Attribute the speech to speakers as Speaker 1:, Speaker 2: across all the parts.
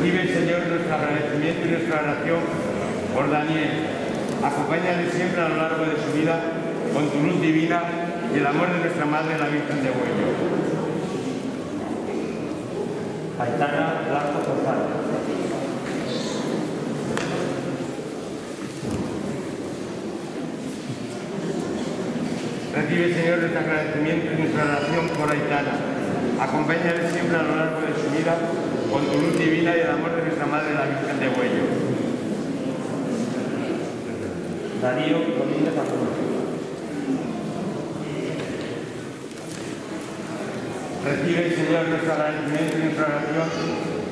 Speaker 1: Recibe, Señor, nuestro agradecimiento y nuestra oración por Daniel. Acompáñale siempre a lo largo de su vida con tu luz divina y el amor de nuestra Madre, la Virgen de Huello.
Speaker 2: Aitana Blanco González.
Speaker 1: Recibe, Señor, nuestro agradecimiento y nuestra oración por Aitana. Acompáñale siempre a lo largo de su vida con tu luz divina y el amor de nuestra Madre, la Virgen de Huello.
Speaker 2: Darío Domínguez.
Speaker 1: Recibe, Señor, y nuestra oración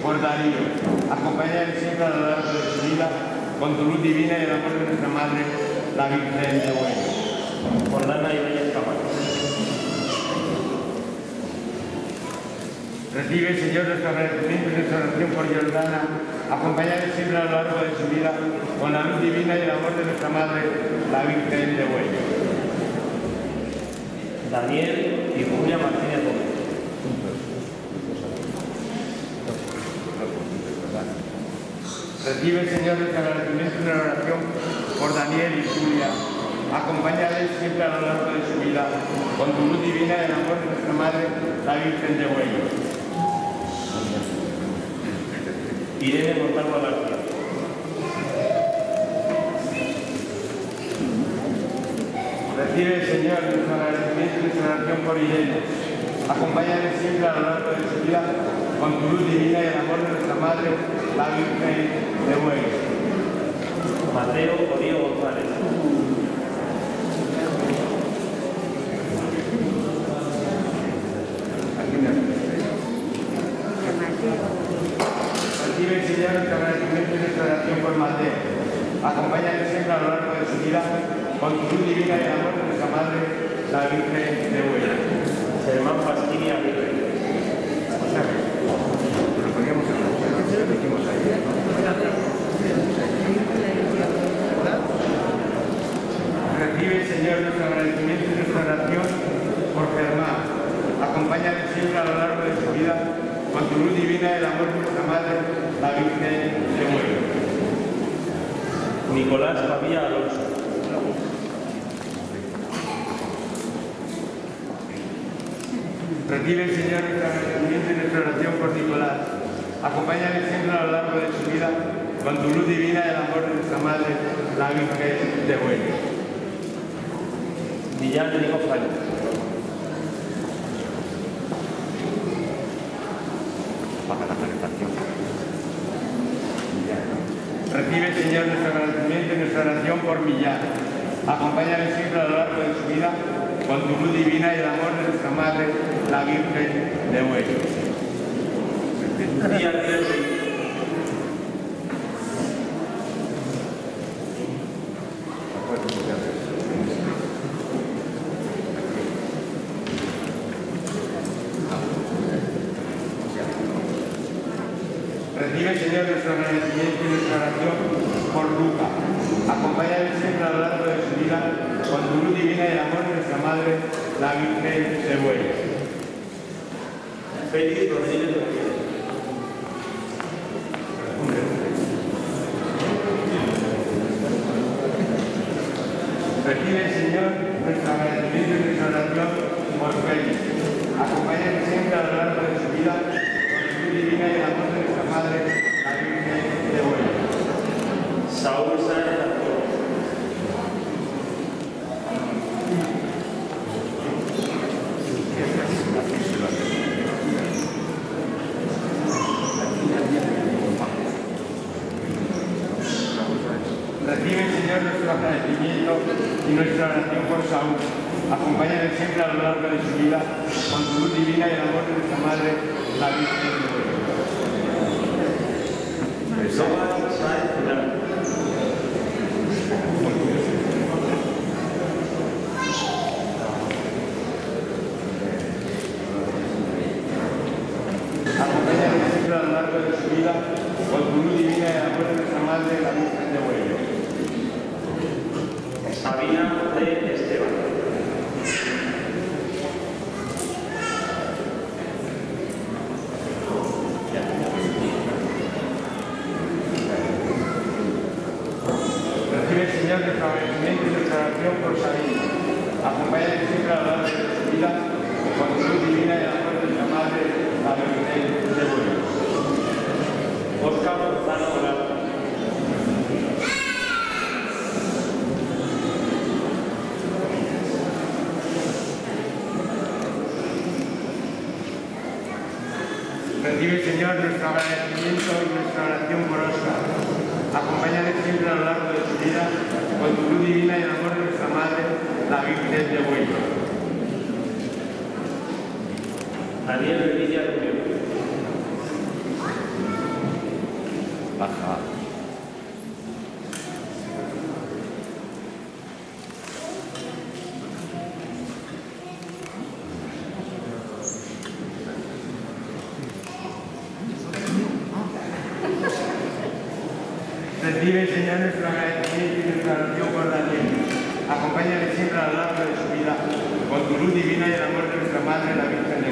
Speaker 1: por Darío. Acompáñale siempre a lo largo de su vida con tu luz divina y el amor de nuestra Madre, la Virgen de Huello.
Speaker 2: Jordana Ibáñez Camacho.
Speaker 1: Recibe, Señor, nuestro agradecimiento y nuestra oración por Jordana. Acompáñale siempre a lo largo de su vida con la luz divina y el amor de nuestra Madre, la Virgen de Huello.
Speaker 2: Daniel y Julia Martínez Gómez.
Speaker 1: Recibe, Señor, nuestro agradecimiento y nuestra oración por Daniel y Julia. Acompáñale siempre a lo largo de su vida con tu luz divina y el amor de nuestra Madre, la Virgen de Huello.
Speaker 2: Irene Montalvo García.
Speaker 1: Recibe, Señor, nuestro agradecimiento y nuestra oración por Irene. Acompáñale siempre a lo largo de su vida con tu luz divina y el amor de nuestra Madre, la Virgen de Huello.
Speaker 2: Mateo Odío González.
Speaker 1: Recibe, Señor, nuestro agradecimiento y nuestra oración por Mateo. Acompáñale siempre a lo largo de su vida con tu luz divina y el amor de nuestra Madre, la Virgen de Huelva.
Speaker 2: Germán Pasquini Aguirre.
Speaker 1: Lo poníamos en la lo dijimos ahí. Recibe, Señor, nuestro agradecimiento y nuestra oración por Germán. Acompáñale siempre a lo largo de su vida con tu luz divina y el amor de nuestra Madre, la Virgen de Huelva.
Speaker 2: Nicolás Pavía Alonso.
Speaker 1: Recibe, Señor, nuestro agradecimiento y nuestra oración por Nicolás. Acompáñale siempre a lo largo de su vida con tu luz divina y el amor de nuestra Madre, la Virgen de Huelva.
Speaker 2: Millán Diego Falla.
Speaker 1: Recibe, Señor, nuestro agradecimiento y nuestra oración por Millán. Acompáñale siempre a lo largo de su vida con tu luz divina y el amor de nuestra Madre, la Virgen de Huelva. Señor, nuestro agradecimiento y nuestra oración por Luca. Acompáñale siempre a lo largo de su vida con tu luz divina y el amor de nuestra Madre, la Virgen de
Speaker 2: Rodríguez Rodríguez.
Speaker 1: Recibe, Señor, nuestro agradecimiento y nuestra oración por Félix. Acompáñale siempre a lo largo de su vida con luz divina y el amor de nuestra Madre, la Virgen de Huelva.
Speaker 2: Saúl Sáenz.
Speaker 1: Recibe, Señor, nuestro agradecimiento y nuestra oración por Saúl. Acompáñale siempre a lo largo de su vida con tu luz divina y el amor de nuestra Madre, la Virgen de Huelva. ayuda por tu luz divina la fuerza de nuestra madre, la Virgen de Huello.
Speaker 2: Sabina de Esteban.
Speaker 1: Recibe el Señor nuestro agradecimiento y nuestra oración por Sabina. Acompáñate siempre a la hora de
Speaker 2: tu vida
Speaker 1: Recibe, Señor, nuestro agradecimiento y nuestra oración por Oscar. Acompáñale siempre a lo largo de su vida con tu luz divina y el amor de nuestra Madre, la Virgen de Buenos.
Speaker 2: Daniel Revilla Rubio.
Speaker 1: Baja. Recibe, Señor, nuestro agradecimiento y nuestra oración por Daniel. Acompáñale siempre a lo largo de su vida con tu luz divina y el amor de nuestra Madre, la Virgen.